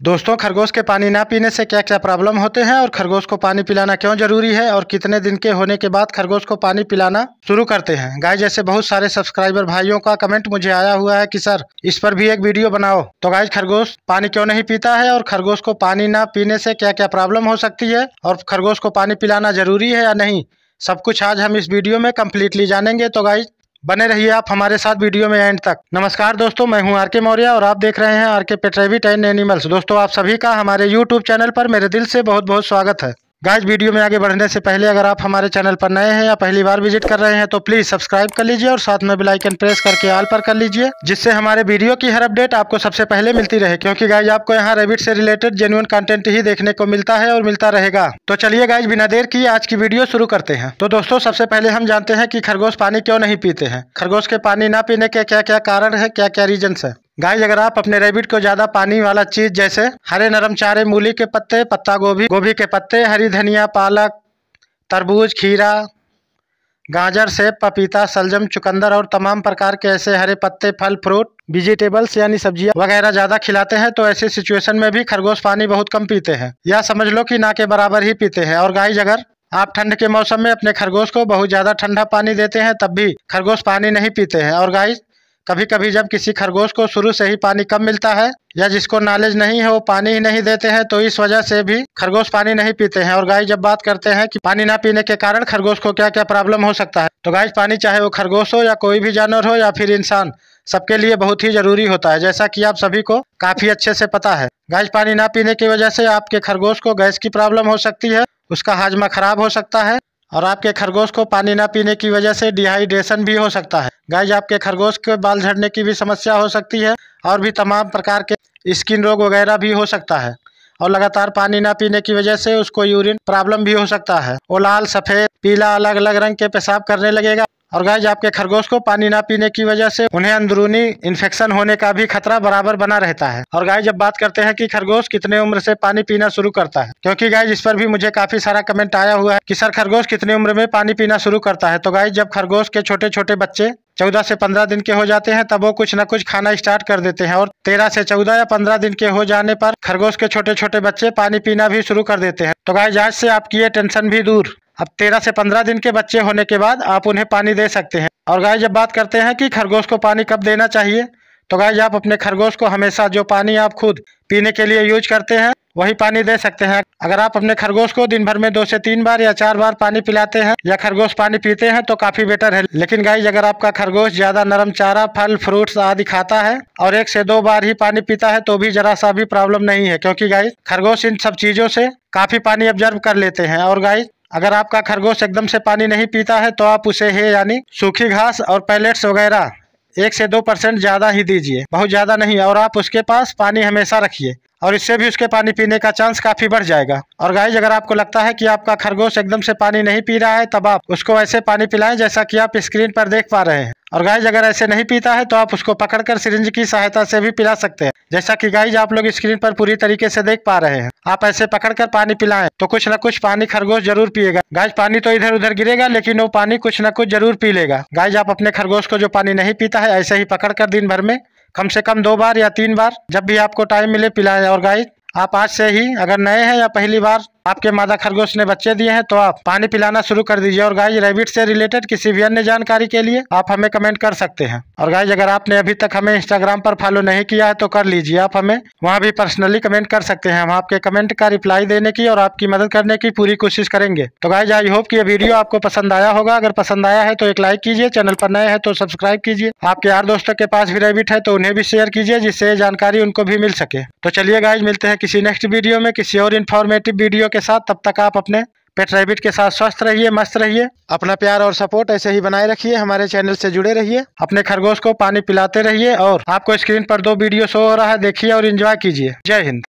दोस्तों, खरगोश के पानी ना पीने से क्या क्या प्रॉब्लम होते हैं और खरगोश को पानी पिलाना क्यों ज़रूरी है और कितने दिन के होने के बाद खरगोश को पानी पिलाना शुरू करते हैं? गाय जैसे बहुत सारे सब्सक्राइबर भाइयों का कमेंट मुझे आया हुआ है कि सर, इस पर भी एक वीडियो बनाओ। तो गाय खरगोश पानी क्यों नहीं पीता है और खरगोश को पानी ना पीने से क्या क्या प्रॉब्लम हो सकती है और खरगोश को पानी पिलाना ज़रूरी है या नहीं? सब कुछ आज हम इस वीडियो में कम्प्लीटली जानेंगे। तो गाइज़ बने रहिए आप हमारे साथ वीडियो में एंड तक। नमस्कार दोस्तों, मैं हूँ आरके मौर्य और आप देख रहे हैं आरके पेट्रेविट एंड एनिमल्स। दोस्तों, आप सभी का हमारे यूट्यूब चैनल पर मेरे दिल से बहुत बहुत स्वागत है। गाइस, वीडियो में आगे बढ़ने से पहले अगर आप हमारे चैनल पर नए हैं या पहली बार विज़िट कर रहे हैं तो प्लीज़ सब्सक्राइब कर लीजिए और साथ में बेल आइकन प्रेस करके आल पर कर लीजिए, जिससे हमारे वीडियो की हर अपडेट आपको सबसे पहले मिलती रहे। क्योंकि गाइज़ आपको यहाँ रेबिट से रिलेटेड जेन्युन कंटेंट ही देखने को मिलता है और मिलता रहेगा। तो चलिए गाइज़ बिना देर की आज की वीडियो शुरू करते हैं। तो दोस्तों, सबसे पहले हम जानते हैं की खरगोश पानी क्यों नहीं पीते हैं। खरगोश के पानी न पीने के क्या क्या कारण है क्या क्या रीजन है? गाइस, अगर आप अपने रेबिट को ज़्यादा पानी वाला चीज़ जैसे हरे नरम चारे, मूली के पत्ते, पत्ता गोभी गोभी के पत्ते, हरी धनिया, पालक, तरबूज, खीरा, गाजर, सेब, पपीता सलजम चुकंदर और तमाम प्रकार के ऐसे हरे पत्ते, फल फ्रूट वेजिटेबल्स यानी सब्ज़ियाँ वगैरह ज़्यादा खिलाते हैं तो ऐसे सिचुएशन में भी खरगोश पानी बहुत कम पीते हैं। या समझ लो कि ना के बराबर ही पीते हैं। और गाइज़ अगर आप ठंड के मौसम में अपने खरगोश को बहुत ज़्यादा ठंडा पानी देते हैं, तब भी खरगोश पानी नहीं पीते हैं। और गाइज़ कभी कभी जब किसी खरगोश को शुरू से ही पानी कम मिलता है या जिसको नॉलेज नहीं है, वो पानी ही नहीं देते हैं तो इस वजह से भी खरगोश पानी नहीं पीते हैं। और गाय जब बात करते हैं कि पानी ना पीने के कारण खरगोश को क्या क्या प्रॉब्लम हो सकता है तो गाय पानी चाहे वो खरगोश हो या कोई भी जानवर हो या फिर इंसान, सबके लिए बहुत ही ज़रूरी होता है। जैसा कि आप सभी को काफ़ी अच्छे से पता है। गैस पानी ना पीने की वजह से आपके खरगोश को गैस की प्रॉब्लम हो सकती है, उसका हाजमा खराब हो सकता है और आपके खरगोश को पानी ना पीने की वजह से डिहाइड्रेशन भी हो सकता है। गाइज़ आपके खरगोश के बाल झड़ने की भी समस्या हो सकती है और भी तमाम प्रकार के स्किन रोग वगैरह भी हो सकता है। और लगातार पानी ना पीने की वजह से उसको यूरिन प्रॉब्लम भी हो सकता है। वो लाल, सफ़ेद, पीला अलग अलग रंग के पेशाब करने लगेगा। और गाय आपके खरगोश को पानी ना पीने की वजह से उन्हें अंदरूनी इन्फेक्शन होने का भी खतरा बराबर बना रहता है। और गाय जब बात करते हैं कि खरगोश कितने उम्र से पानी पीना शुरू करता है, क्योंकि गाय इस पर भी मुझे काफ़ी सारा कमेंट आया हुआ है कि, सर, खरगोश कितने उम्र में पानी पीना शुरू करता है? तो गाय जब खरगोश के छोटे छोटे बच्चे चौदह से पंद्रह दिन के हो जाते हैं, तब वो कुछ न कुछ खाना स्टार्ट कर देते हैं और तेरह से चौदह या पंद्रह दिन के हो जाने पर खरगोश के छोटे छोटे बच्चे पानी पीना भी शुरू कर देते हैं। तो गाय आज से आपकी ये टेंशन भी दूर। अब तेरह से पंद्रह दिन के बच्चे होने के बाद आप उन्हें पानी दे सकते हैं। और गाय जब बात करते हैं कि खरगोश को पानी कब देना चाहिए तो गाय आप अपने खरगोश को हमेशा जो पानी आप खुद पीने के लिए यूज़ करते हैं, वही पानी दे सकते हैं। अगर आप अपने खरगोश को दिन भर में दो से तीन बार या चार बार पानी पिलाते हैं या खरगोश पानी पीते हैं तो काफ़ी बेटर है। लेकिन गाय अगर आपका खरगोश ज़्यादा नरम चारा, फल, फ्रूट्स आदि खाता है और एक से दो बार ही पानी पीता है तो भी जरा सा भी प्रॉब्लम नहीं है, क्योंकि गाय खरगोश इन सब चीज़ों से काफ़ी पानी ऑब्ज़र्व कर लेते हैं। और गाइज़ अगर आपका खरगोश एकदम से पानी नहीं पीता है तो आप उसे है यानी सूखी घास और पैलेट्स वगैरह एक से दो परसेंट ज़्यादा ही दीजिए। बहुत ज़्यादा नहीं, और आप उसके पास पानी हमेशा रखिए। और इससे भी उसके पानी पीने का चांस काफ़ी बढ़ जाएगा। और गाइज़ अगर आपको लगता है कि आपका खरगोश एकदम से पानी नहीं पी रहा है, तब आप उसको ऐसे पानी पिलाएँ जैसा कि आप स्क्रीन पर देख पा रहे हैं। और गाइज़ अगर ऐसे नहीं पीता है तो आप उसको पकड़कर सिरिंज की सहायता से भी पिला सकते हैं। जैसा कि गाइज़ आप लोग स्क्रीन पर पूरी तरीके से देख पा रहे हैं। आप ऐसे पकड़कर पानी पिलाएँ तो कुछ न कुछ पानी खरगोश ज़रूर पिएगा। गाइज़ पानी तो इधर उधर गिरेगा, लेकिन वो पानी कुछ न कुछ ज़रूर पी लेगा। गाइज़ आप अपने खरगोश को जो पानी नहीं पीता है, ऐसे ही पकड़कर दिन भर में कम से कम दो बार या तीन बार, जब भी आपको टाइम मिले पिलाएँ। और गाइस आप आज से ही, अगर नए हैं या पहली बार आपके मादा खरगोश ने बच्चे दिए हैं तो आप पानी पिलाना शुरू कर दीजिए। और गाय रेबिट से रिलेटेड किसी भी अन्य जानकारी के लिए आप हमें कमेंट कर सकते हैं। और गाय अगर आपने अभी तक हमें इंस्टाग्राम पर फॉलो नहीं किया है तो कर लीजिए। आप हमें वहाँ भी पर्सनली कमेंट कर सकते हैं। हम आपके कमेंट का रिप्लाई देने की और आपकी मदद करने की पूरी कोशिश करेंगे। तो गाय आई होप की ये वीडियो आपको पसंद आया होगा। अगर पसंद आया है तो एक लाइक कीजिए। चैनल पर नए हैं तो सब्सक्राइब कीजिए। आपके यार दोस्तों के पास भी रेबिट है तो उन्हें भी शेयर कीजिए, जिससे जानकारी उनको भी मिल सके। तो चलिए गाइज़ मिलते हैं किसी नेक्स्ट वीडियो में, किसी और इन्फॉर्मेटिव वीडियो के साथ तब तक आप अपने पेट रैबिट के साथ स्वस्थ रहिए, मस्त रहिए। अपना प्यार और सपोर्ट ऐसे ही बनाए रखिए, हमारे चैनल से जुड़े रहिए। अपने खरगोश को पानी पिलाते रहिए और आपको स्क्रीन पर दो वीडियो शो हो रहा है, देखिए और इंजॉय कीजिए। जय हिंद।